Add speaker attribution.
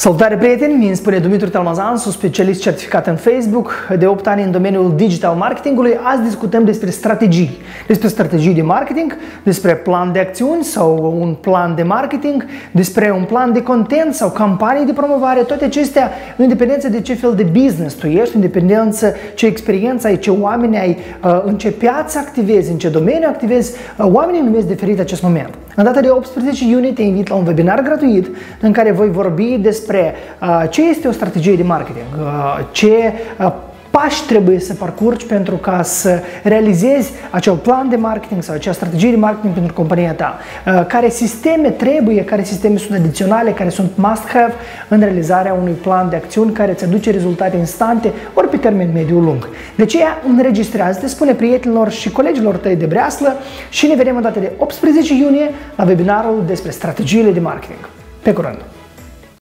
Speaker 1: Salutare prieteni, mi spune Dumitru Talmazan, sunt specialist certificat în Facebook, de 8 ani în domeniul digital marketingului. Azi discutăm despre strategii, despre strategii de marketing, despre plan de acțiuni sau un plan de marketing, despre un plan de content sau campanii de promovare, toate acestea în dependență de ce fel de business tu ești, în dependență ce experiență ai, ce oameni ai, uh, în ce piață activezi, în ce domeniu activezi, uh, oamenii numesc diferit acest moment. În data de 18 iunie te invit la un webinar gratuit în care voi vorbi despre uh, ce este o strategie de marketing, uh, ce uh, pași trebuie să parcurgi pentru ca să realizezi acel plan de marketing sau acea strategie de marketing pentru compania ta, uh, care sisteme trebuie, care sisteme sunt adiționale, care sunt must-have în realizarea unui plan de acțiuni care îți aduce rezultate instante ori pe termen mediu lung. De aceea înregistrează-te, spune prietenilor și colegilor tăi de breaslă și ne vedem în data de 18 iunie la webinarul despre strategiile de marketing. Pe curând!